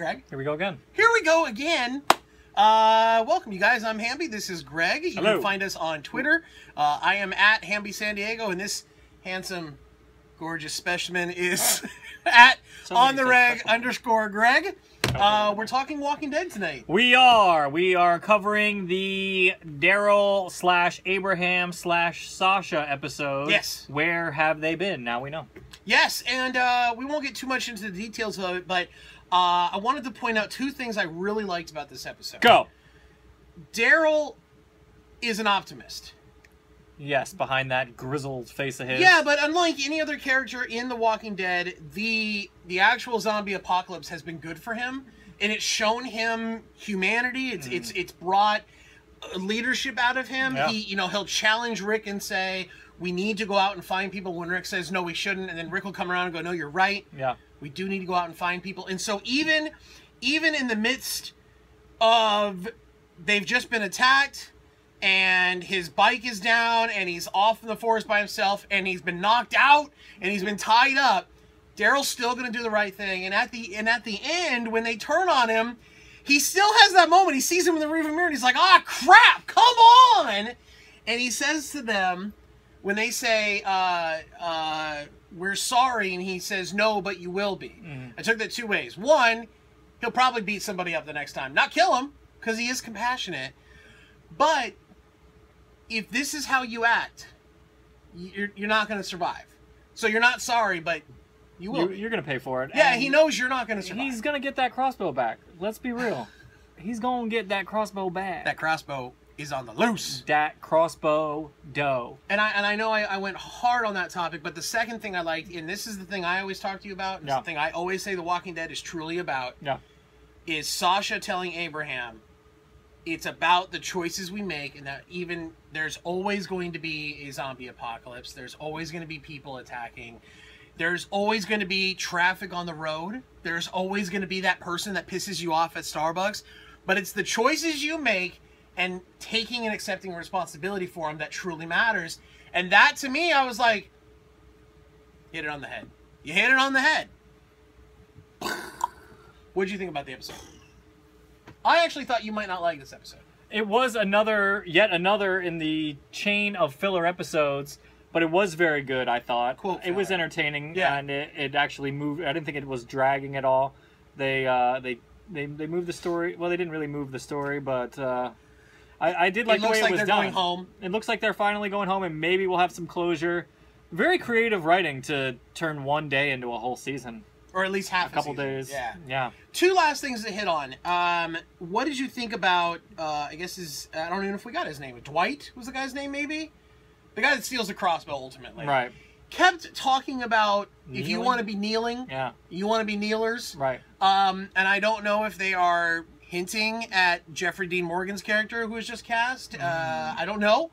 Greg. Here we go again. Here we go again. Uh, welcome, you guys. I'm Hamby. This is Greg. You Hello. can find us on Twitter. Uh, I am at Hamby San Diego, and this handsome, gorgeous specimen is at on the reg underscore Greg. Uh, we're talking Walking Dead tonight. We are. We are covering the Daryl slash Abraham slash Sasha episode. Yes. Where have they been? Now we know. Yes, and uh, we won't get too much into the details of it, but uh, I wanted to point out two things I really liked about this episode. Go. Daryl is an optimist. Yes, behind that grizzled face of his. Yeah, but unlike any other character in The Walking Dead, the the actual zombie apocalypse has been good for him, and it's shown him humanity. It's it's it's brought leadership out of him. Yeah. He you know he'll challenge Rick and say we need to go out and find people. When Rick says no, we shouldn't, and then Rick will come around and go no, you're right. Yeah. We do need to go out and find people. And so even even in the midst of they've just been attacked and his bike is down and he's off in the forest by himself and he's been knocked out and he's been tied up, Daryl's still going to do the right thing. And at the and at the end when they turn on him, he still has that moment. He sees him in the rearview mirror and he's like, "Ah, crap, come on!" And he says to them when they say, uh, uh, "We're sorry," and he says, "No, but you will be." I took that two ways. One, he'll probably beat somebody up the next time, not kill him because he is compassionate. But if this is how you act, you're, you're not going to survive. So you're not sorry, but you will. You, be. you're gonna pay for it. yeah, And he knows you're not going to survive. He's gonna get that crossbow back. Let's be real. He's gonna get that crossbow back. that crossbow is on the loose. that crossbow dough. And I and I know I, I went hard on that topic, but the second thing I liked, and this is the thing I always talk to you about, and Yeah. the thing I always say The Walking Dead is truly about, Yeah. is Sasha telling Abraham, it's about the choices we make, and that even there's always going to be a zombie apocalypse. There's always going to be people attacking. There's always going to be traffic on the road. There's always going to be that person that pisses you off at Starbucks. But it's the choices you make and taking and accepting responsibility for them that truly matters. And that to me, I was like, hit it on the head. You hit it on the head. What did you think about the episode? I actually thought you might not like this episode. It was another, yet another in the chain of filler episodes, but it was very good. I thought Quote it was entertaining, Yeah. and it, it actually moved. I didn't think it was dragging at all. They uh, they they they moved the story. Well, they didn't really move the story, but uh, I, I did like it the way like it was they're done. going home. It looks like they're finally going home, and maybe we'll have some closure. Very creative writing to turn one day into a whole season. Or at least half A couple season. days. Yeah. Yeah. Two last things to hit on. Um, what did you think about? Uh, I guess his. I don't even know if we got his name. Dwight was the guy's name, maybe. The guy that steals the crossbow ultimately. Right. Kept talking about if you want to be kneeling, Yeah. you want to be kneelers. Right. Um, and I don't know if they are hinting at Jeffrey Dean Morgan's character who was just cast. Mm. Uh, I don't know.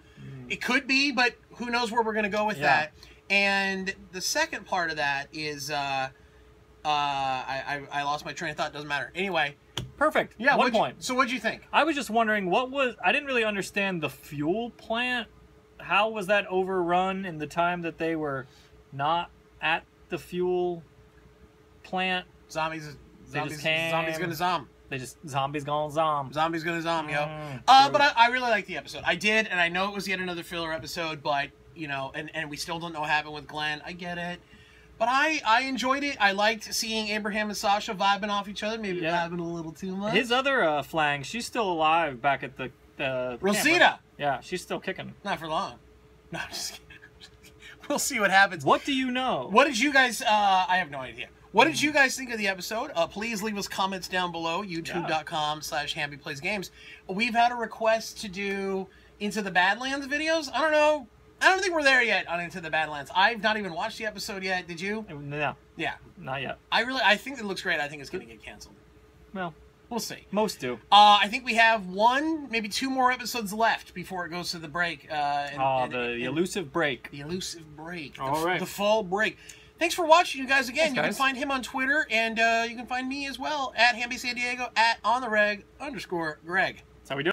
It could be, but who knows where we're going to go with Yeah. that. And the second part of that is, uh, uh, I, I, I lost my train of thought. Doesn't matter. Anyway, Perfect. yeah. One what'd you- point. so what'd you think? I was just wondering what was I didn't really understand the fuel plant. How was that overrun in the time that they were not at the fuel plant? Zombies. Zombies. Zombies gonna zom. They just zombies gone zom. Zombies gonna zom, yo. Mm, Uh, but I, I really liked the episode. I did, and I know it was yet another filler episode, but you know, and, and we still don't know what happened with Glenn. I get it. But I, I enjoyed it. I liked seeing Abraham and Sasha vibing off each other, maybe Yeah. vibing a little too much. His other uh, flang, she's still alive back at the uh, Rosita! camp. Yeah, she's still kicking. Not for long. No, I'm just kidding. we'll see what happens. What do you know? What did you guys? Uh, I have no idea. What did you guys think of the episode? Uh, please leave us comments down below. YouTube.com slash Hamby Plays Games. We've had a request to do Into the Badlands videos. I don't know. I don't think we're there yet on Into the Badlands. I've not even watched the episode yet. Did you? No, Yeah. not yet. I really, I think it looks great. I think it's going to get canceled. Well, We'll see. most do. Uh, I think we have one, maybe two more episodes left before it goes to the break. Uh, and, Oh, and- the and- elusive break. the elusive break. The, All right. The fall break. Thanks for watching, you guys. Again, Thanks, you can find him on Twitter, and uh, you can find me as well at Hamby San Diego at on the reg underscore Greg. That's how we do. it.